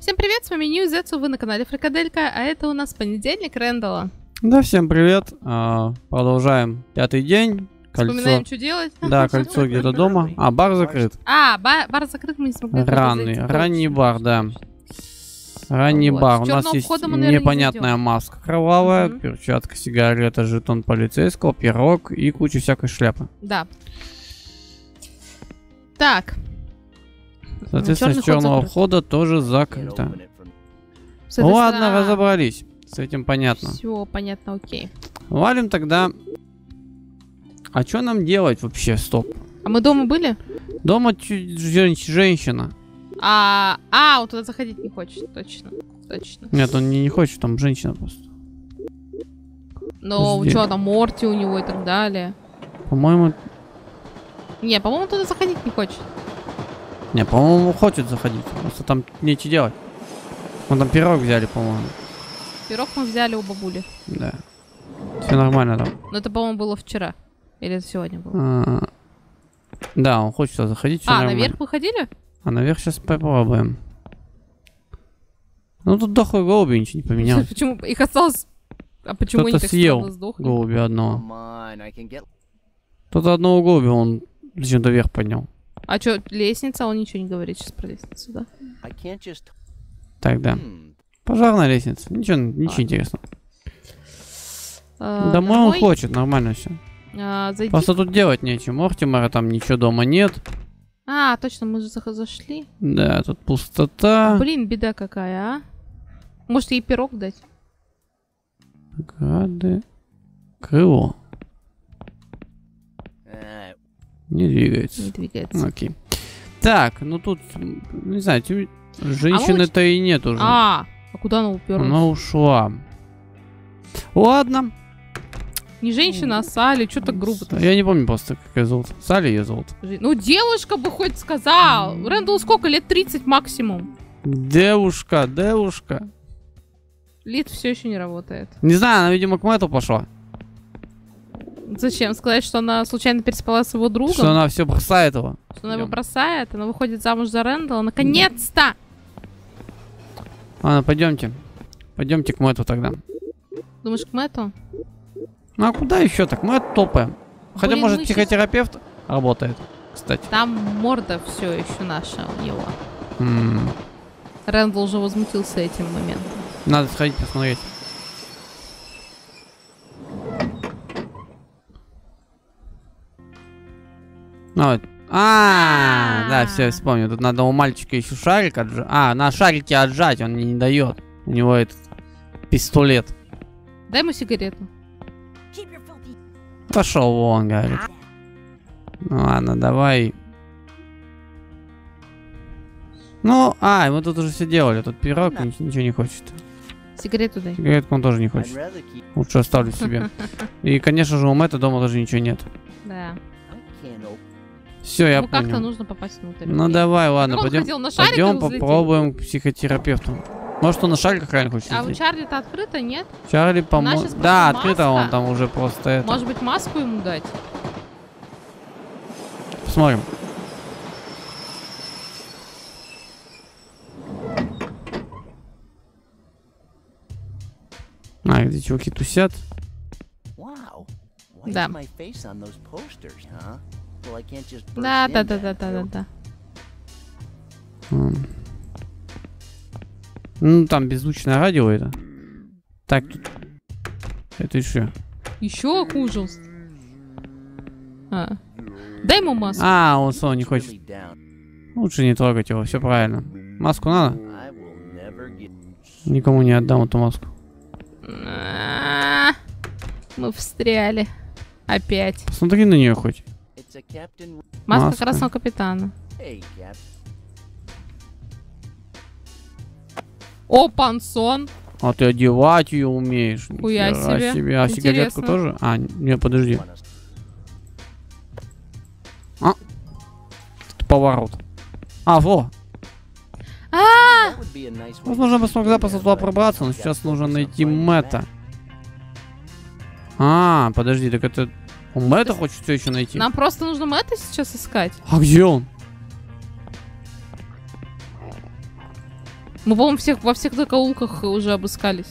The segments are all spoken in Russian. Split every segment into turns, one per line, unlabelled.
Всем привет, с вами Нью Зецу, вы на канале Фрикаделька, а это у нас понедельник Рэндала.
Да, всем привет. А, продолжаем пятый день. Кольцо.
Вспоминаем, что делать.
Да, кольцо где-то дома. А, бар закрыт.
А, ба- бар закрыт, мы не смогли.
Ранний, ранний бар, да. Ранний
Вот.
бар. У нас есть
мы, наверное, не
непонятная
зайдем.
маска кровавая,
Мгм.
перчатка, сигарета, жетон полицейского, пирог и куча всякой шляпы.
Да. Так,
Соответственно,
черный
с
ход
черного
закрыт.
входа тоже закрыто.
с этой
Ладно, разобрались. С этим понятно.
Все понятно, окей.
Валим тогда. А что нам делать вообще? Стоп.
А мы дома были?
Дома женщина.
А, а, он туда заходить не хочет, точно, точно.
Нет, он не, не хочет, там женщина просто.
Но
Здесь.
что там, Морти у него и так далее.
По-моему,
Не, по-моему, туда заходить не хочет.
не, по-моему, хочет заходить. Просто там нечего делать. Мы там пирог взяли, по-моему.
Пирог мы взяли у бабули.
Да. Все нормально там.
Но это, по-моему, было вчера. Или это сегодня было.
А, Да, он хочет туда заходить.
А,
нормально.
наверх вы ходили?
А наверх сейчас попробуем. Ну тут дохлые голуби ничего не поменял.
Почему? Их осталось... А почему они
Кто-то
так
съел голуби одного. Кто-то одного голубя он зачем-то вверх поднял.
А что, лестница? Он ничего не говорит сейчас про лестницу, да?
Just.
Так, да.
Hmm.
Пожарная лестница. Ничего, ничего
Ладно.
интересного.
А,
Домой он хочет, нормально все.
А, зайди.
Просто тут делать нечего. Мортимера там ничего дома нет.
А, точно, мы же зашли.
Да, тут пустота.
Блин, беда какая, а? Может, ей пирог дать?
Грады. Крыло. Не двигается.
Не двигается.
Окей. Так, ну тут, не знаю, женщины-то и нет уже.
А, а куда она уперлась?
Она ушла. Ладно.
Не женщина, а Салли. Что так грубо
Я не помню просто, как ее зовут. Салли ее зовут.
Ну, девушка бы хоть сказал. Рэндалл сколько? Лет 30 максимум.
Девушка, девушка.
Лид все еще не работает.
Не знаю, она, видимо, к Мэтту пошла.
Зачем? Сказать, что она случайно переспала с его другом?
Что она все бросает его.
Что она его
Идем.
бросает, она выходит замуж за Рэндалла. Наконец-то!
Ладно, пойдемте. Пойдемте к Мэтту тогда.
Думаешь, к Мэтту?
Ну а куда еще так? Мы топаем. Хотя,
Блин,
может,
щас-
психотерапевт работает, кстати.
Там морда все еще наша у него.
М,
Рэндалл уже возмутился этим моментом.
Надо сходить посмотреть. Ну, вот. А, да, все, вспомнил. Тут надо у мальчика еще шарик отжать. А, на шарике отжать, он не дает. У него этот пистолет.
Дай ему сигарету.
Пошел вон, говорит. Ну ладно, давай. Ну, а, мы тут уже все делали. Тут пирог нич- ничего не хочет.
Сигарету дай.
Сигаретку он тоже не хочет. Лучше оставлю себе. И, конечно же, у Мэтта дома тоже ничего нет.
Да.
Все, я
ну как-то
понял.
нужно попасть внутрь.
Ну давай, ладно,
Как
пойдем.
хотел
Пойдем попробуем к психотерапевту. Может, он на шариках реально хочет
А у? Чарли-то открыто, нет?
Чарли, по-моему... Да,
просто
открыто он
маска.
там уже просто это.
Может быть, маску ему дать?
Посмотрим. А, где чуваки тусят?
Да. Да,
in
да, да, да, да, да, да.
Ну, там беззвучное радио это. Так, тут... Это еще.
Еще хуже. А. Дай ему маску.
А, он снова не хочет. Лучше не трогать его, все правильно. Маску надо? Никому не отдам эту маску.
А, Мы встряли. Опять.
Посмотри на нее хоть.
Маска
Маска.
красного капитана. О, пансон.
А ты одевать ее умеешь.
Хуя
Нихера
себе.
А сигаретку тоже? А, не, подожди.
Us-
Это поворот. А, во.
A nice way
Возможно,
you
после
there,
туда пробраться, но сейчас нужно найти Мэтта. А, подожди, так это... Он это хочет все еще найти?
Нам просто нужно Мэтта сейчас искать.
А где он?
Мы, по-моему, всех, во всех закоулках уже обыскались.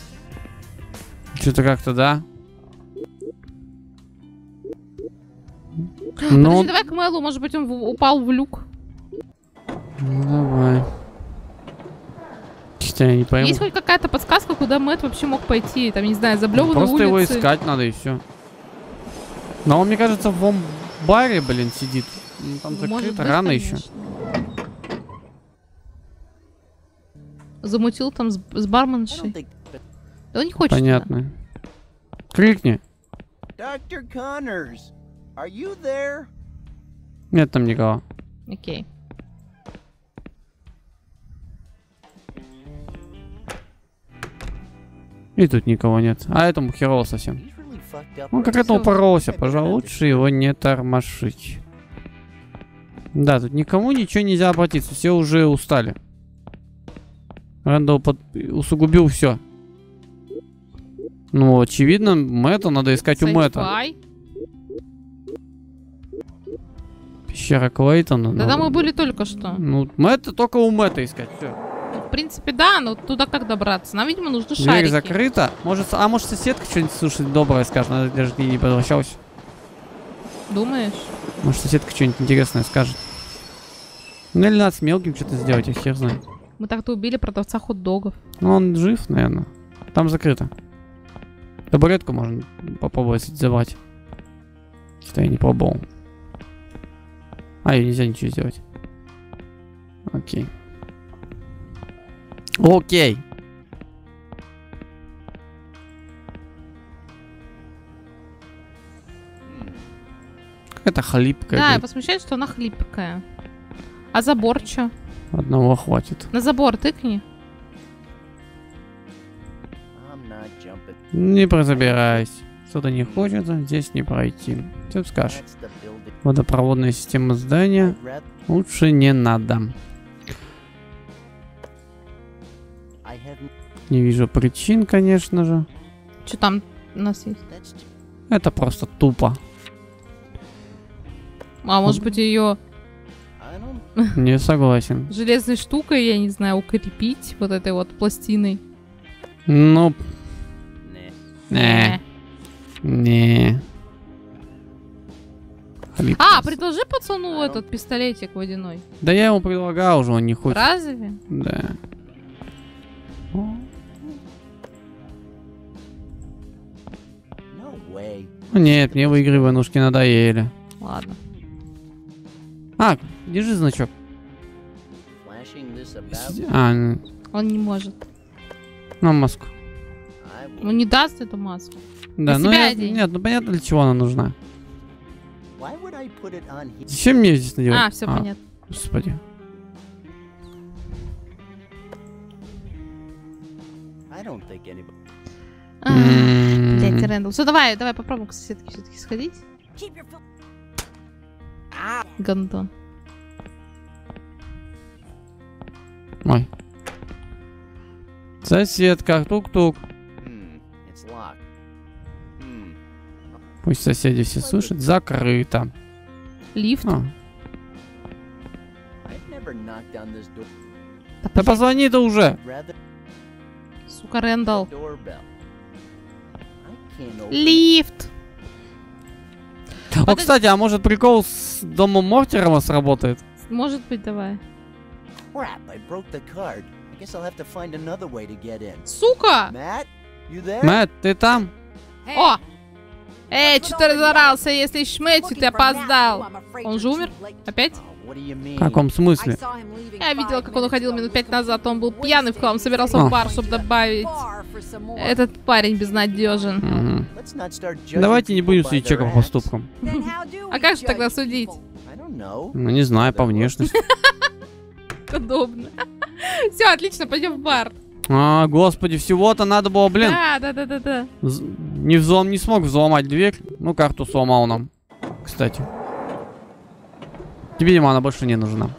Что-то как-то, да?
Подожди,
Ну,
давай к Мэлу, может быть, он в- упал в люк.
ну, давай. Что я не пойму.
Есть хоть какая-то подсказка, куда Мэтт вообще мог пойти? Там, не знаю, заблеванные
Просто его искать надо и все. Но он, мне кажется, в баре, блин, сидит. Ну, Там
Может
закрыто,
быть,
рано еще.
конечно. Замутил там с, с барменшей. Да он не хочет. туда.
Понятно. Крикни.
Dr. Connors, are you there?
Нет там никого.
Окей.
И тут никого нет. А этому херово совсем. Он
right
как этому
Всё.
упоролся, пожалуй, лучше его не тормошить. Да, тут никому ничего нельзя обратиться, все уже устали. Рэндалл под... усугубил все. Ну, очевидно, Мэтта надо искать у Мэтта. Пещера Клейтона.
Да
ну,
там мы были только что.
Ну, Мэтта только у Мэтта искать. Всё.
В принципе, да, но туда как добраться? Нам, видимо, нужны
Дверь
шарики.
закрыта. Может, а может соседка что-нибудь слушать доброе скажет, она даже к ней не возвращалась.
Думаешь?
Может, соседка что-нибудь интересное скажет. Ну или надо с мелким что-то сделать, я хер знает.
Мы так-то убили продавца хот-догов.
Ну, он жив, наверное. Там закрыто. Табуретку можно попробовать забрать. Что я не пробовал. А, ее нельзя ничего сделать. Окей. Окей. Какая-то хлипкая.
Да,
блин.
посмущает, что она хлипкая. А забор чё?
Одного хватит.
На забор тыкни.
Не прозабирайся. Что-то не хочется, здесь не пройти. Что скажешь? Водопроводная система здания. Лучше не надо. Не вижу причин, конечно же.
Что там у нас есть?
Это просто тупо.
А может быть ее.
Не согласен.
железной штукой, я не знаю, укрепить вот этой вот пластиной?
Ну, не, не.
А, предложи пацану этот пистолетик водяной.
Да я ему предлагал уже, он не хочет.
Разве?
Да. Нет, мне в игры войнушки надоели.
Ладно.
А, держи значок. А,
Он не может.
на маску.
I will.
Он не даст эту маску.
Да,
На
ну я-
одень.
нет, ну понятно для чего она нужна. Зачем мне здесь надевать?
А, все понятно.
Господи.
I don't think anybody.
Рэндалл. Все, давай, давай попробуем к соседке все-таки сходить. Гандон.
Ой. Соседка, тук-тук. Пусть соседи все слышат. Закрыто.
Лифт.
А.
Да,
позвони-то уже.
Сука, Рэндалл. Лифт.
О, кстати, а может прикол с домом Мортерова сработает?
Может быть, давай. Сука!
Мэтт, ты там?
О! Эй, что ты разорался, если шметь, ты опоздал. Он же умер? Опять?
В каком смысле?
Я видела, как он уходил минут пять назад. Он был пьяный в хлам, собирался
А.
в бар, чтобы добавить. Этот парень безнадежен.
Judging
Давайте не будем судить человека по поступкам.
А как же тогда судить?
Ну, не знаю, по внешности.
Удобно. Все, отлично, пойдем в бар.
А, господи, всего-то надо было, блин.
Да, да, да, да, да.
з- Не, взлом, не смог взломать дверь. Ну, карту сломал нам. Кстати. Видимо, она больше не нужна.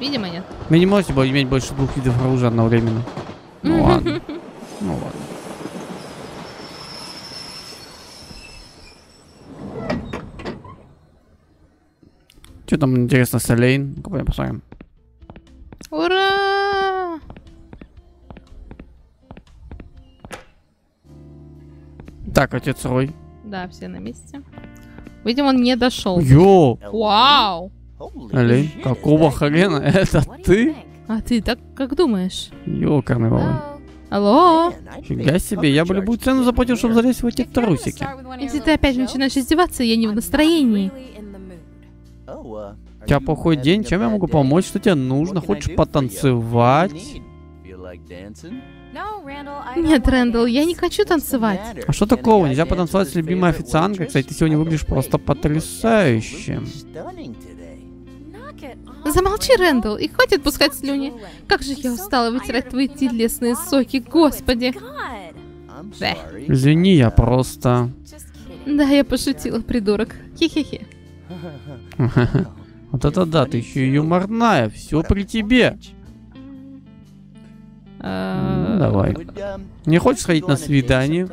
Видимо, нет.
Мы не можем иметь больше двух видов оружия одновременно. Ну ладно. Ну ладно. Что там интересно с Элейн? Пойдем посмотрим.
Ура!
Так, отец Рой.
Да, все на месте. Видимо, он не дошел.
Йо!
Вау!
Shit.
какого хрена? Это ты?
А ты так как думаешь?
Ёкарный бабай.
Алло?
Фига себе, я бы любую цену заплатил, чтобы залезть в эти трусики.
Если ты опять начинаешь издеваться, я не в настроении.
Oh, uh,
У тебя плохой день, чем я могу помочь? Что тебе нужно? Хочешь потанцевать?
Нет, Рэндалл, я не хочу танцевать.
А что такого? Нельзя потанцевать с любимой официанткой? Кстати, ты сегодня выглядишь просто потрясающим.
Замолчи, Рэндалл, и хватит пускать слюни. Как же я устала вытирать твои телесные соки, господи.
Sorry.
Извини, я просто...
Да, я пошутила, придурок. Хе-хе-хе.
Вот это да, ты еще и юморная. Все при тебе.
А,
давай. Не хочешь сходить
go
на свидание?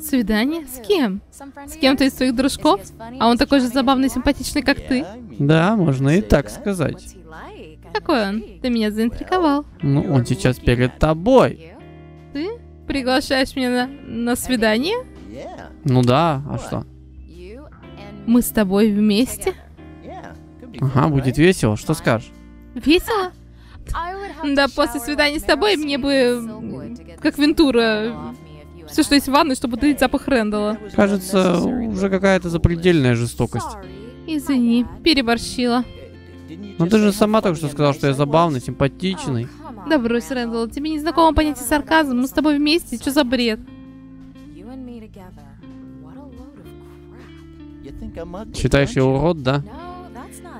Свидание? С кем? С кем-то из твоих дружков? А он такой же забавный и симпатичный, как ты.
Да, можно и так сказать.
Какой он? Ты меня заинтриговал.
Ну, он сейчас перед тобой.
Приглашаешь меня на, на свидание?
Ну да, а что?
Мы с тобой вместе?
Ага, будет весело. Что скажешь?
Весело? Да, после свидания с тобой мне бы, как Вентура, все, что есть в ванной, чтобы удалить запах
an
Кажется, уже какая-то запредельная жестокость.
Извини, переборщила.
Но
just
ты же сама только что сказал, что я забавный, симпатичный.
Да брось, Рэндалл, тебе не знакомо понятие сарказм, мы с тобой вместе, что за бред?
Считаешь, я урод, да?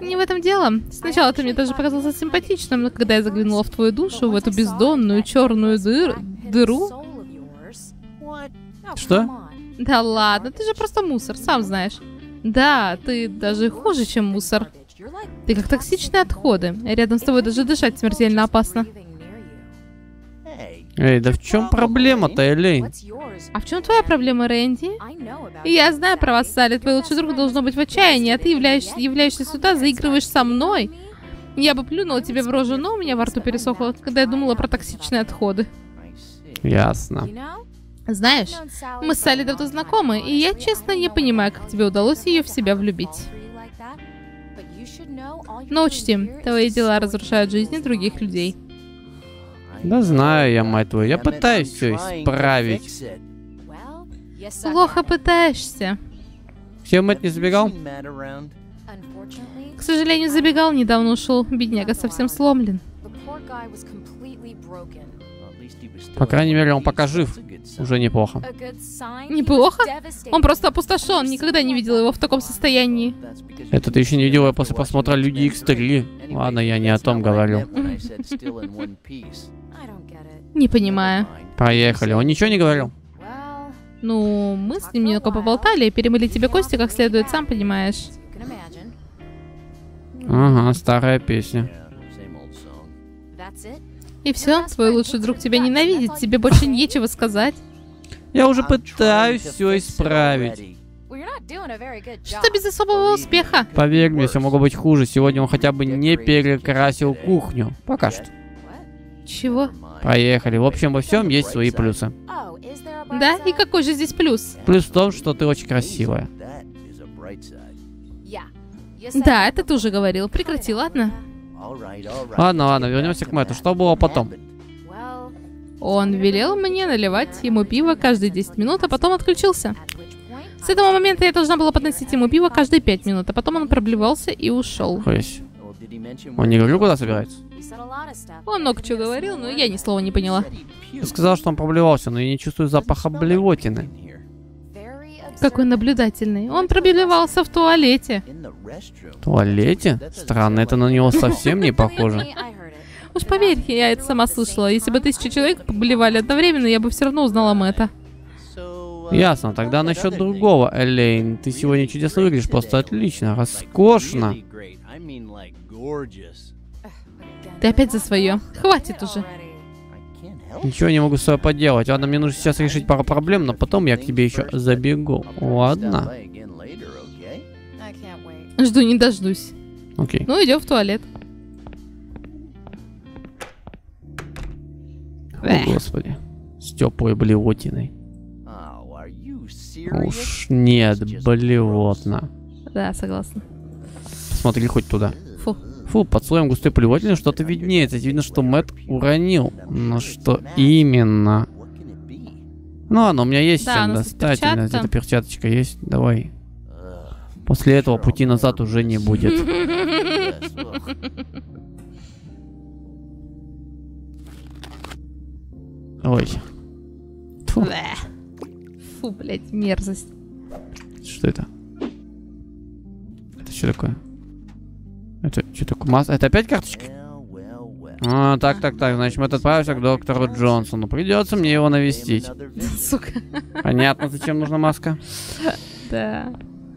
Не в этом дело. Сначала ты мне даже показался симпатичным, но когда я заглянула в твою душу, в эту бездонную черную дыр... дыру...
Что?
Да ладно, ты же просто мусор, сам знаешь. Да, ты даже хуже, чем мусор. Ты как токсичные отходы. Рядом с тобой даже дышать смертельно опасно.
Эй, да в чем проблема-то, Элейн?
А в чем твоя проблема, Рэнди? Я знаю про вас, Салли. Твой лучший друг должно быть в отчаянии, а ты являешься, являешься сюда, заигрываешь со мной. Я бы плюнула тебе в рожу, но у меня во рту пересохло, когда я думала про токсичные отходы.
Ясно.
Знаешь, мы с Салли давно знакомы, и я честно не понимаю, как тебе удалось ее в себя влюбить. Но учти, твои дела разрушают жизни других людей.
Да знаю я, мать твою, я пытаюсь все исправить.
Плохо пытаешься.
Все, Мэтт не забегал?
К сожалению, забегал, недавно ушел. Бедняга совсем сломлен.
По крайней мере, он пока жив. Уже неплохо.
Неплохо? Он просто опустошен, никогда не видел его в таком состоянии.
Это ты еще не видела после просмотра Люди Икс 3.
Anyway,
Ладно, я не о том говорю.
Не понимаю.
Поехали. Он ничего не говорил?
Ну, мы с ним немного поболтали и перемыли тебе кости как следует, сам понимаешь.
Ага, старая песня.
И все, твой лучший друг тебя ненавидит, тебе больше нечего сказать.
Я уже пытаюсь все исправить.
Что без особого успеха.
Поверь мне, все могло быть хуже. Сегодня он хотя бы не перекрасил кухню. Пока что.
Чего?
Поехали. В общем, во всем есть свои плюсы.
Да? И какой же здесь плюс?
Плюс в том, что ты очень красивая.
Да, это ты уже говорил. Прекрати, ладно?
Ладно, ладно, вернемся к Мэтту. Что было потом?
Он велел мне наливать ему пиво каждые 10 минут, а потом отключился. С этого момента я должна была подносить ему пиво каждые 5 минут, а потом он проблевался и ушел.
Хресь. Он не говорил, куда собирается?
Он много чего говорил, но я ни слова не поняла.
Ты сказал, что он проблевался, но я не чувствую запаха блевотины.
Какой наблюдательный. Он проблевался в туалете.
В туалете? Странно, это на него совсем не похоже.
Уж поверь, я это сама слышала. Если бы тысяча человек поблевали одновременно, я бы все равно узнала Мэтта.
Ясно, тогда насчет другого, Элейн. Ты сегодня чудесно выглядишь, просто отлично, роскошно.
Ты опять за свое. Хватит уже.
Ничего не могу с собой поделать. Ладно, мне нужно сейчас решить пару проблем, но потом я к тебе еще забегу. Ладно.
Жду не дождусь.
Окей.
Ну, идем в туалет.
О, господи. С теплой блевотиной. Уж нет, блевотно.
Да, согласна.
Смотри хоть туда.
Фу.
Под слоем густой плевотины что-то виднеется. Видно, что Мэтт уронил. Но что именно? Ну ладно, у меня есть
Да,
чем достать.
Перчатка.
где-то перчаточка есть. Давай. После этого пути назад уже не будет. Ой. Фу.
Фу, блядь, мерзость.
что это? Это что такое? Это что такое? Мас... Это опять
well.
А, так, так, так. Значит, мы отправимся к доктору Джонсону. Придется мне его навестить.
Сука.
Понятно, зачем нужна маска.
Да.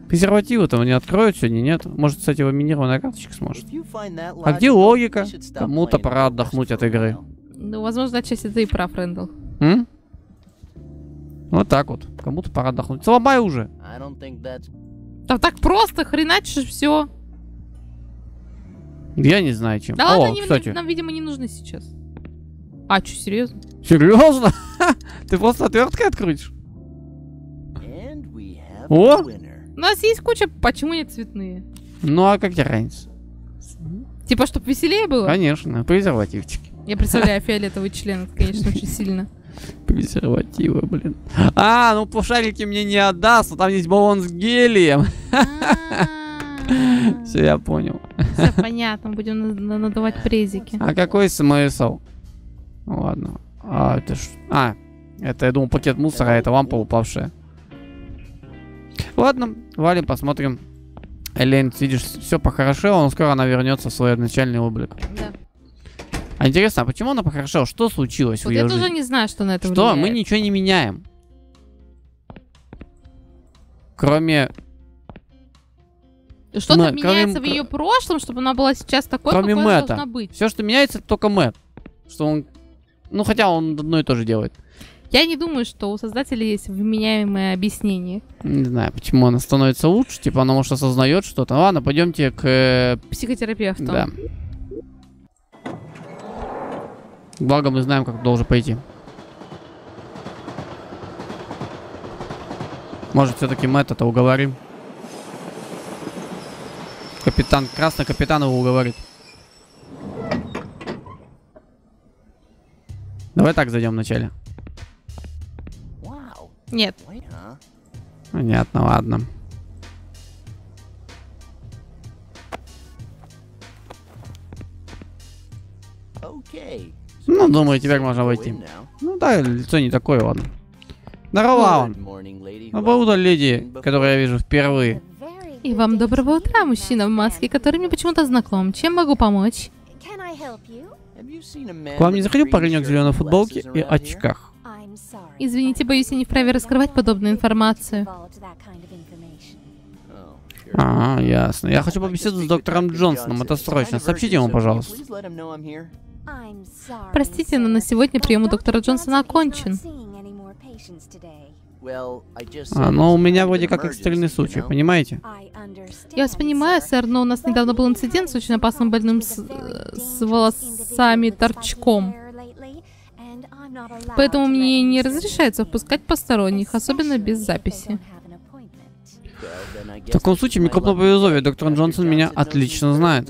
Презервативы-то не откроют сегодня, нет? Может, кстати, ламинированная карточка сможет. А где логика? Кому-то пора отдохнуть от игры.
Ну, возможно, отчасти ты и прав, Рэндалл.
М? Вот так вот. Кому-то пора отдохнуть. Сломай уже.
Да так просто, хреначишь все.
Я не знаю, чем.
Да
О,
ладно,
кстати.
нам, нам, видимо, не нужны сейчас. А, что, серьезно?
Серьезно? Ты просто отверткой открутишь?
Have
О!
У нас есть куча, почему не цветные?
Ну а как тебе разница?
Типа, чтобы веселее было?
Конечно, презервативчики.
Я представляю фиолетовый член, это, конечно, очень сильно.
Презервативы, блин. А, ну по шарики мне не отдаст, но там есть баллон с гелием. Все, я понял.
Все понятно, будем на- на- надувать презики.
А какой смысл? Ладно. А, это ж... А, это, я думал, пакет мусора, а это лампа упавшая. Ладно, валим, посмотрим. Элейн, видишь, все похорошело, но скоро она вернется в свой начальный облик.
Да.
А интересно, а почему она похорошела? Что случилось в
Вот
ее
я
жизни?
тоже не знаю, что на это
Что? Мы
влияет.
ничего не меняем. Кроме...
Что-то
мы-
меняется
кроме-
в ее прошлом, чтобы она была сейчас такой,
Кроме
какой
Мэтта.
должна быть.
Все, что меняется, это только Мэтт. Что он... Ну, хотя он одно и то же делает.
Я не думаю, что у создателей есть вменяемое объяснение.
Не знаю, почему она становится лучше. Типа, она, может, осознает что-то. Ладно, пойдемте к... э,
Психотерапевту.
Да. Благо, мы знаем, как должен пойти. Может, все-таки Мэтт это уговорим. Капитан, красный капитан его уговорит. Давай так зайдем вначале.
Нет.
Понятно, ладно. Ну, думаю, теперь можно войти. Ну да, лицо не такое, ладно. Здорово. Доброе утро, леди, которую я вижу впервые.
И вам доброго утра, мужчина в маске, который мне почему-то знаком. Чем могу помочь?
К вам не заходил паренек в зеленой футболке и очках?
Извините, боюсь, я не вправе раскрывать подобную информацию.
Oh.
А, ясно. Я хочу побеседовать с доктором Джонсоном. Это срочно. Сообщите ему, пожалуйста.
Простите, но на сегодня прием у доктора Джонсона окончен.
А, но у меня вроде как экстренный случай, понимаете?
Я вас понимаю, сэр, но у нас недавно был инцидент с очень опасным больным с, э, с волосами торчком. Поэтому мне не разрешается впускать посторонних, особенно без записи.
В таком случае мне крупно повезло, ведь доктор. Джонсон меня отлично знает.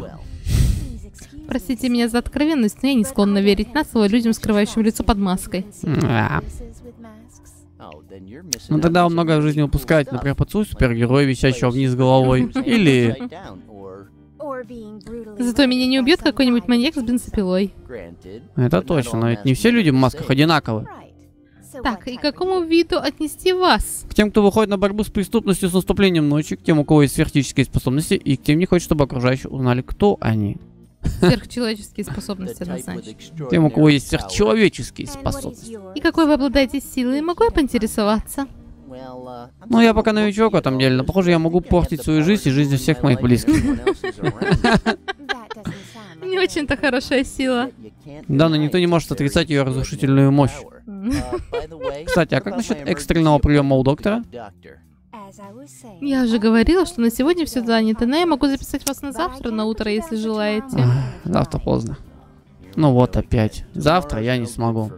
Простите меня за откровенность, но я не склонна верить на слово людям, скрывающим лицо под маской.
А.
Missing
Ну тогда
some
многое в жизни
stuff,
Например, поцелуй супергероя, висящего вниз головой. Или...
Зато меня не убьет какой-нибудь маньяк с бензопилой.
granted,
Это точно, но ведь не все люди в масках одинаковы.
Так, и к какому виду отнести вас?
К тем, кто выходит на борьбу с преступностью с наступлением ночи, к тем, у кого есть сверхфизические способности, и к тем не хочет, чтобы окружающие узнали, кто они.
Сверхчеловеческие способности однозначно.
Тем, у кого есть сверхчеловеческие способности.
И какой вы обладаете силой, могу я поинтересоваться?
Uh,
Ну, я пока новичок в этом деле, но, похоже, я могу портить свою жизнь и жизнь всех моих близких.
Не очень-то хорошая сила.
Да, но никто не может отрицать ее разрушительную мощь.
Uh,
Кстати, а как насчет экстренного приема у доктора?
Я же говорила, что на сегодня все занято, но я могу записать вас на завтра, на утро, если желаете.
Ах, Завтра поздно. Ну вот опять. Завтра я не смогу.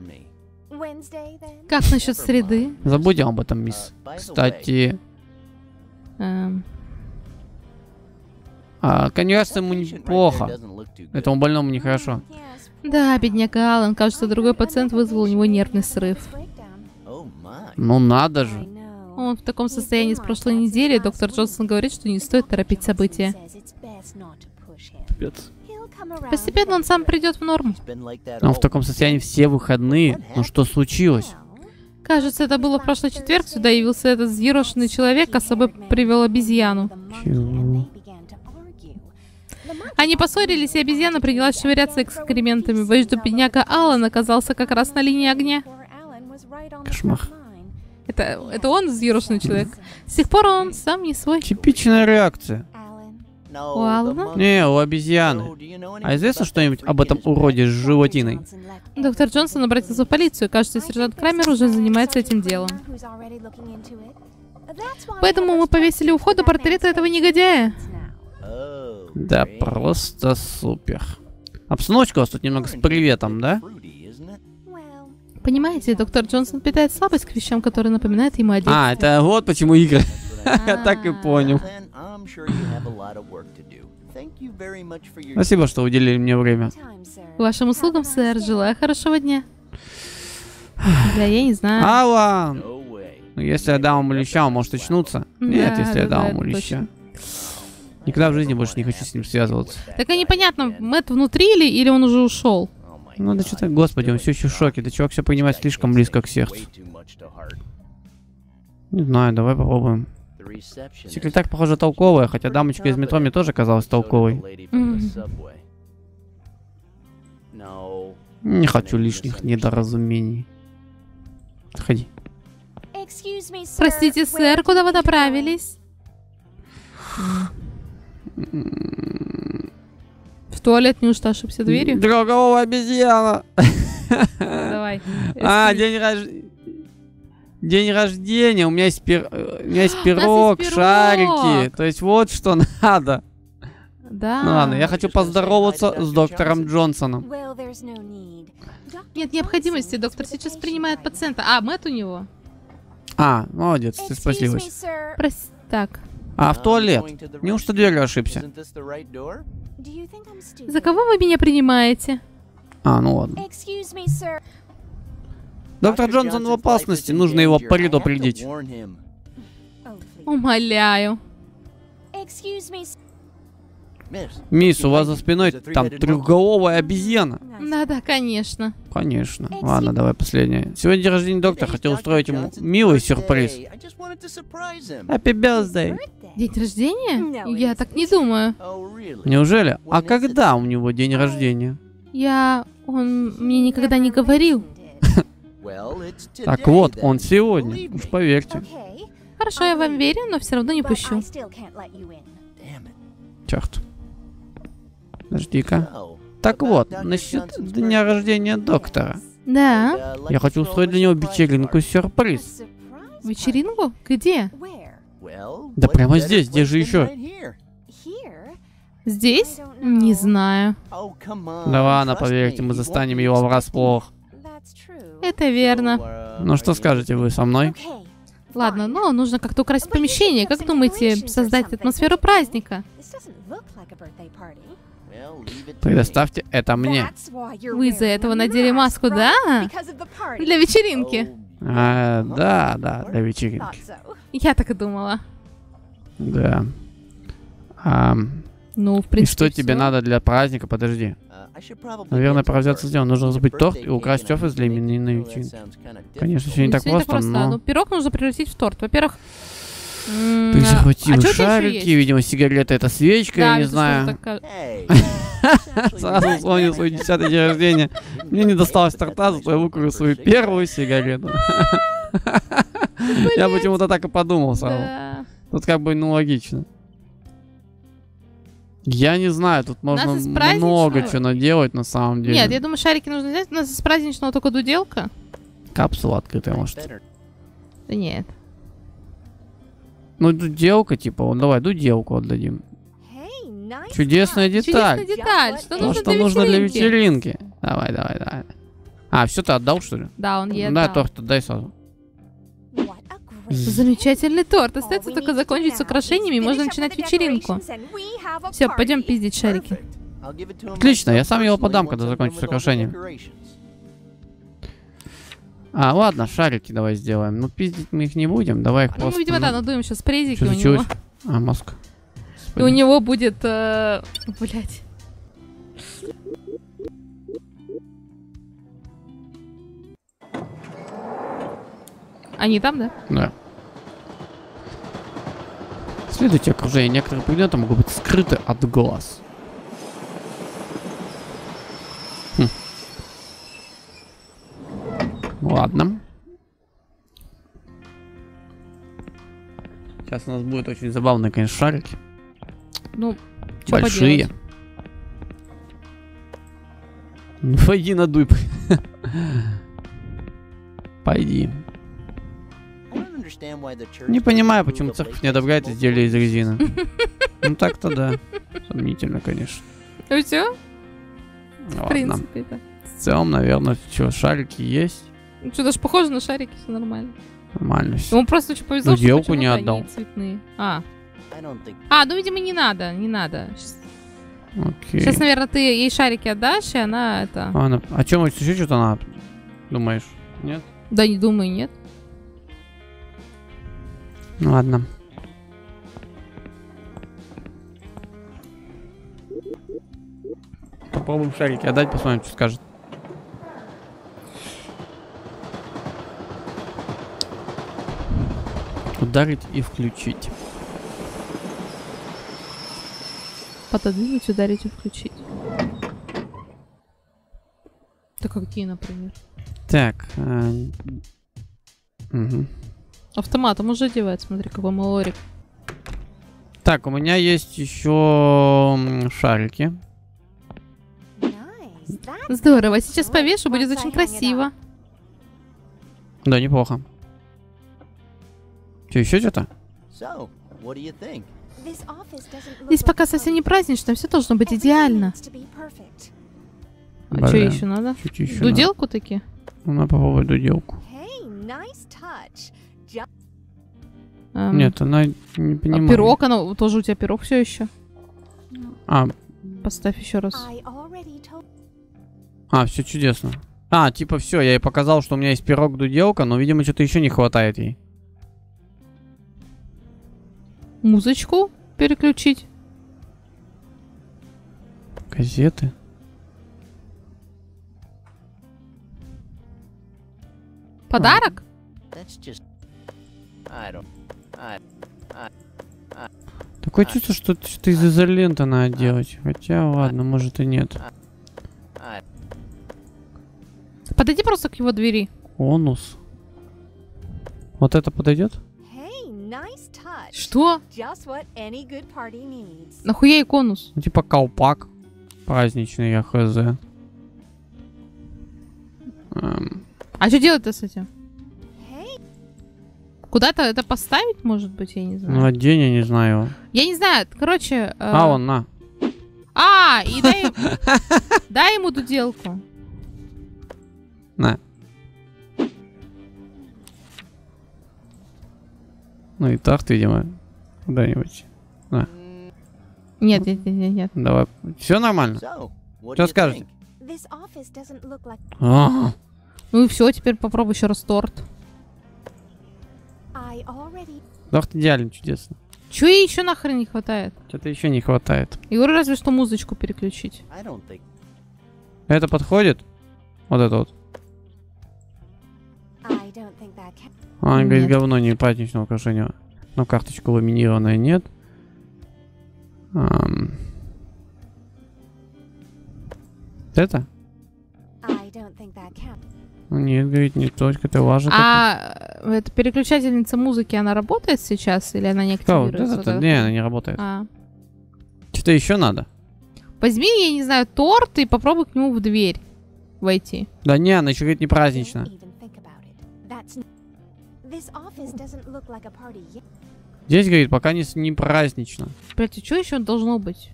Как насчет среды?
Забудем об этом, мисс. Кстати,
Эм,
а, кажется, ему неплохо. Этому больному нехорошо.
да, бедняга Аллен, кажется, другой пациент вызвал у него нервный срыв.
Ну надо же.
Он в таком состоянии с прошлой недели, доктор Джонсон говорит, что не стоит торопить события.
Пипец.
Постепенно он сам придет в норму.
Он в таком состоянии все выходные. Ну что случилось?
Кажется, это было в прошлый четверг. Сюда явился этот взъерошенный человек, а с собой привел обезьяну.
Чего?
Они поссорились, и обезьяна принялась швыряться экскрементами. Боюсь, что бедняга Аллан оказался как раз на линии огня.
Кошмар.
Это, это он взъерошенный человек. С тех пор он сам не свой.
Типичная реакция.
У Алана?
Не, у обезьяны. А известно что-нибудь об этом уроде с животиной?
Доктор Джонсон обратился в полицию. Кажется, сержант Крамер уже занимается этим делом. Поэтому мы повесили у входа портреты этого негодяя.
Да, просто супер. Обстановочка у вас тут немного с приветом, да?
Понимаете, доктор Джонсон питает слабость к вещам, которые напоминают ему о детстве.
А, это вот почему игры. Я так и понял.
For your
Спасибо, что уделили мне время.
Вашим услугам, сэр. Желаю хорошего дня. Да, я не знаю.
Алан! Ну, если я дам ему леща, он может очнуться. Нет, если я
да,
дам
да,
ему леща. Никогда в жизни больше не хочу с ним связываться.
Так и непонятно, Мэтт внутри или, или он уже ушел?
Ну да что-то, господи, он все еще в шоке. Да чувак все принимает слишком близко к сердцу. Не знаю, давай попробуем. Секретарь, похоже, толковая, хотя дамочка из метро мне тоже казалась толковой.
No.
Не хочу лишних недоразумений. Заходи.
Простите, сэр, куда вы направились? Туалет неужто ошибся дверью?
Другого обезьяна.
Давай.
А, день рождения. День рождения, у меня есть, пир... э, у меня есть
нас есть
пирог,
пирог.
шарики. То есть вот что надо.
Да.
Ну ладно, я хочу поздороваться с доктором Джонсоном.
Нет необходимости, доктор сейчас принимает пациента. А, Мэтт у него.
А, молодец, ты спасилась.
Прости. Так.
А в туалет? Неужто дверью ошибся?
За кого вы меня принимаете?
А, ну ладно. Доктор. Джонсон в опасности, нужно его предупредить.
Умоляю.
Мисс, у вас за спиной там трехголовая обезьяна.
Да-да, конечно.
Конечно. Ладно, давай последнее. Сегодня день рождения доктора. Хотел устроить ему милый сюрприз. Happy birthday.
День рождения? Я так не думаю.
Неужели? А когда у него день рождения?
Я... Он мне никогда не говорил.
Так вот, он сегодня. Уж поверьте.
Хорошо, я вам верю, но все равно не пущу.
Черт. Подожди-ка. Так вот, насчет дня рождения доктора.
Да.
Я хочу устроить для него
surprise
вечеринку
party.
сюрприз.
Вечеринку? Где?
Да прямо здесь, где же еще?
Здесь? Не знаю.
Да ладно, поверьте, мы застанем его врасплох.
Это верно.
Ну что скажете вы со мной?
Ладно, но нужно как-то украсить помещение. Как думаете, создать атмосферу праздника?
Предоставьте это мне.
Вы из-за этого надели маску, да? Для вечеринки.
А, да, да, для вечеринки.
Я так и думала.
Да. Ам,
Ну, в
и
принципе,
что тебе
всё.
надо для праздника? Подожди. Наверное, пора взяться
first.
за дело. Нужно разбить торт и украсть офис для именинной вечеринки. Конечно, все не
Ну,
так
не
просто, но...
Ну, пирог нужно превратить в торт. Во-первых...
Ты
а
захватил
ещё
шарики,
есть?
видимо, сигареты, это свечка,
Да,
я не знаю. Сразу вспомнил свой десятый день рождения. Мне не досталось торта, зато я выкурил свою первую сигарету. Я почему-то так и подумал сразу. Тут как бы, ну, логично. Я не знаю, тут можно много чего наделать на самом деле.
Нет, я думаю, шарики нужно взять. У нас из праздничного только дуделка.
Капсула открытая, может.
Да нет.
Ну, дуделка, типа, вот давай, дуделку отдадим. Чудесная деталь.
Чудесная деталь. Что
То,
нужно
что
для
нужно для
вечеринки?
Давай, давай, давай. А, все ты отдал, что ли?
Да, он ей отдал.
торт, дай сразу.
Замечательный торт. Остается только закончить с украшениями, и можно начинать вечеринку. Все, пойдем пиздить шарики.
Отлично, я сам его подам, когда закончу с украшением. А, ладно, шарики давай сделаем. Ну, пиздить мы их не будем. Давай их
Ну,
просто...
видимо, да,
ну,
надуем сейчас презики
что
у него.
случилось? А, мозг.
И у него будет... э, Блять. Они там, да?
Да. Следуйте окружение. Некоторые предметы могут быть скрыты от глаз. Ладно. Сейчас у нас будет очень забавные, конечно, шарики.
Ну,
Большие. Ну, пойди надуй. Пойди. Не понимаю, почему церковь не одобряет изделия из резины. Ну так-то да. Сомнительно, конечно.
Ну все, в
Ладно.
принципе, да.
В целом, наверное, что, шарики есть.
Ну что, даже похоже на шарики, все нормально.
Нормально все.
Ему просто очень повезло,
Ну,
что
девку не
почему-то они
отдал.
цветные. А.
Think
А, ну, видимо, не надо, не надо.
Окей.
Сейчас, наверное, ты ей шарики отдашь, и она это...
А, на- а чем еще что-то надо? Думаешь? Нет?
Да не думаю, нет.
Ну ладно. Попробуем шарики отдать, посмотрим, что скажет. Ударить и включить.
Пододвинуть, ударить и включить. Да какие, например?
Так. э, мгм.
Автоматом уже одевает, смотри, какой малорик.
Так, у меня есть еще шарики.
Здорово, сейчас повешу, будет очень красиво.
Да, неплохо. Че, еще что-то?
Здесь пока совсем не празднично, все должно быть идеально. А что еще надо?
Чуть еще.
Дуделку таки?
Ну, надо попробовать дуделку.
Эм,
Нет, она не
а
понимает.
пирог, оно тоже у тебя пирог все еще.
А,
Поставь еще раз.
а, все чудесно. А, типа все, я ей показал, что у меня есть пирог дуделка, но, видимо, что-то еще не хватает ей.
Музычку переключить.
Газеты.
Подарок?
I.
Такое чувство, что что-то из изоленты надо делать. Хотя, ладно, может и нет.
Подойди просто к его двери.
Конус. Вот это подойдет?
Что? Нахуя ей конус?
Ну, типа колпак. Праздничный, я хз. Эм,
А что делать-то с этим? Куда-то это поставить, может быть, я не знаю.
ну, одень, я не знаю.
Я не знаю, короче... э,
А, он, на.
А, и дай, дай ему дуделку.
На. Ну и торт, видимо. Куда-нибудь.
Нет, нет, нет, нет, нет.
Давай. Все нормально? Что скажете? А,
Ну и все, теперь попробуй еще раз торт.
Торт идеально, чудесно.
Чего ей еще нахрен не хватает?
Что-то еще не хватает.
Говорю, разве что музычку переключить.
Think.
Это подходит? Вот это вот.
Can.
А, говорит, говно не праздничного украшения. Но карточка ламинированная нет. Ам. Это? Ну, Нет, говорит, не только ты важно.
А э, эта переключательница музыки, она работает сейчас или она не активируется?
это?
Вот это?
Не, она не работает.
А.
Что-то еще надо?
Возьми, я не знаю, торт и попробуй к нему в дверь войти.
Да не, она еще говорит не празднично. Здесь, говорит, пока не, не празднично.
Блять, а что еще должно быть?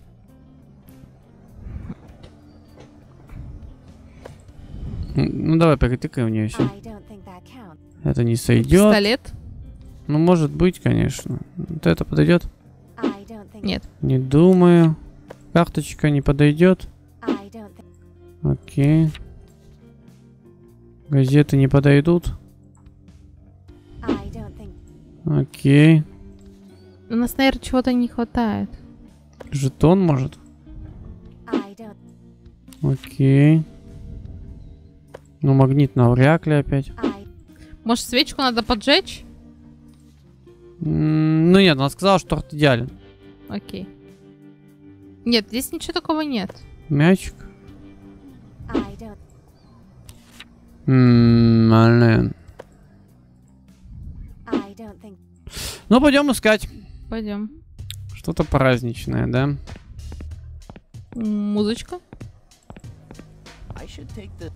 Ну давай, перетыкай у нее
counts.
Это не сойдет.
Пистолет?
Ну, может быть, конечно. Вот это подойдет?
Нет.
Не думаю. Карточка не подойдет. Окей. Газеты не подойдут. Окей.
У нас, наверное, чего-то не хватает.
Жетон, может? Окей. Ну, магнит навряд ли опять.
Может, свечку надо поджечь?
М, Ну нет, она сказала, что торт идеален.
Окей. Нет, здесь ничего такого нет.
Мячик.
I
Ну, пойдем искать.
Пойдем.
Что-то праздничное, да?
Музычка.
The.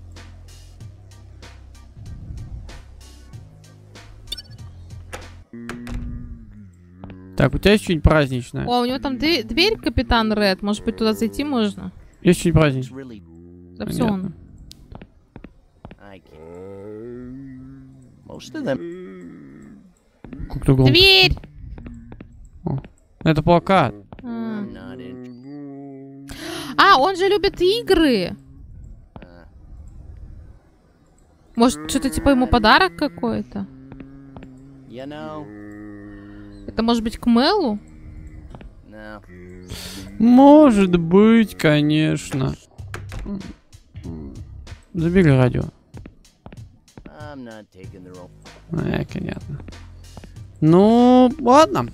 Так, у тебя есть что-нибудь праздничное?
О, у него там дверь, дверь, капитан Ред. Может быть, туда зайти можно?
Есть что-нибудь праздничное?
Да все он.
Как-то громко.
Дверь!
Это плакат.
А. А, он же любит игры. Может, что-то типа ему подарок какой-то?
you know.
Это может быть к Мелу?
No.
Может быть, конечно. Забери радио.
I'm not taking the role.
Э, понятно. Ну, ладно.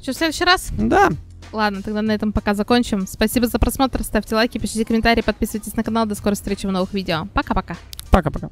Что, в следующий раз?
Да.
Ладно, тогда на этом пока закончим. Спасибо за просмотр, ставьте лайки, пишите комментарии, подписывайтесь на канал. До скорой встречи в новых видео. Пока-пока.
Пока-пока.